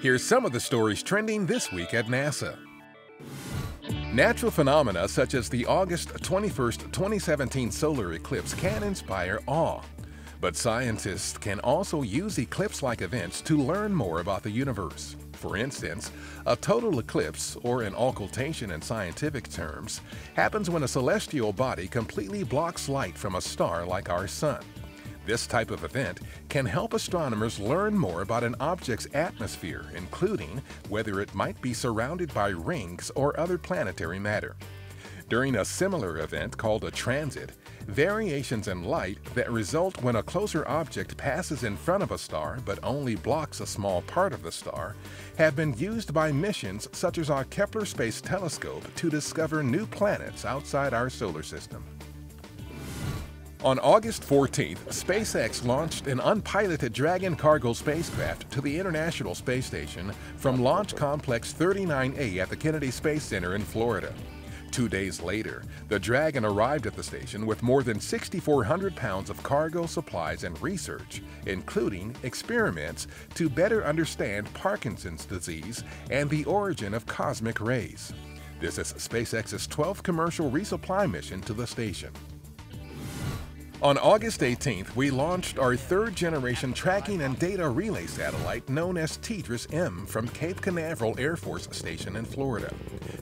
Here's some of the stories trending this week at NASA. Natural phenomena such as the August 21, 2017 solar eclipse can inspire awe. But scientists can also use eclipse-like events to learn more about the universe. For instance, a total eclipse, or an occultation in scientific terms, happens when a celestial body completely blocks light from a star like our Sun. This type of event can help astronomers learn more about an object's atmosphere, including whether it might be surrounded by rings or other planetary matter. During a similar event called a transit, variations in light that result when a closer object passes in front of a star but only blocks a small part of the star have been used by missions such as our Kepler Space Telescope to discover new planets outside our solar system. On August 14th, SpaceX launched an unpiloted Dragon cargo spacecraft to the International Space Station from Launch Complex 39A at the Kennedy Space Center in Florida. Two days later, the Dragon arrived at the station with more than 6,400 pounds of cargo, supplies, and research, including experiments to better understand Parkinson's disease and the origin of cosmic rays. This is SpaceX's 12th commercial resupply mission to the station. On August 18th, we launched our third generation tracking and data relay satellite known as TDRS-M from Cape Canaveral Air Force Station in Florida.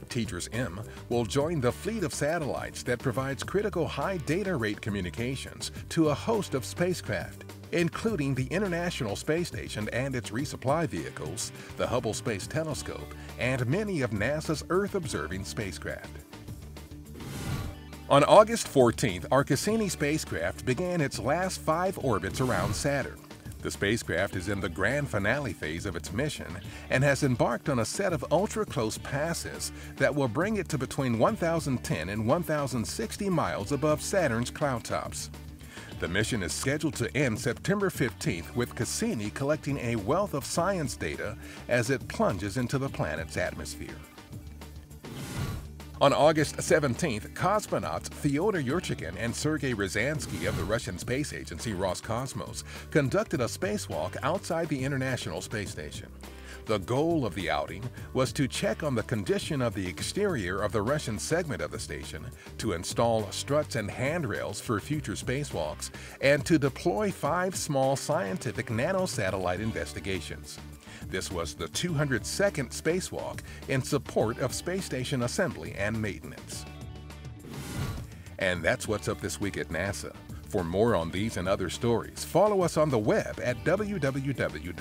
TDRS-M will join the fleet of satellites that provides critical high data rate communications to a host of spacecraft, including the International Space Station and its resupply vehicles, the Hubble Space Telescope, and many of NASA's Earth-observing spacecraft. On August 14th, our Cassini spacecraft began its last five orbits around Saturn. The spacecraft is in the grand finale phase of its mission and has embarked on a set of ultra-close passes that will bring it to between 1,010 and 1,060 miles above Saturn's cloud tops. The mission is scheduled to end September 15th with Cassini collecting a wealth of science data as it plunges into the planet's atmosphere. On August 17th, cosmonauts Fyodor Yurchikhin and Sergei Ryazanskiy of the Russian space agency Roscosmos conducted a spacewalk outside the International Space Station. The goal of the outing was to check on the condition of the exterior of the Russian segment of the station, to install struts and handrails for future spacewalks, and to deploy five small scientific nanosatellite investigations. This was the 202nd spacewalk in support of space station assembly and maintenance. And that's what's up this week at NASA. For more on these and other stories, follow us on the web at www.nasa.gov.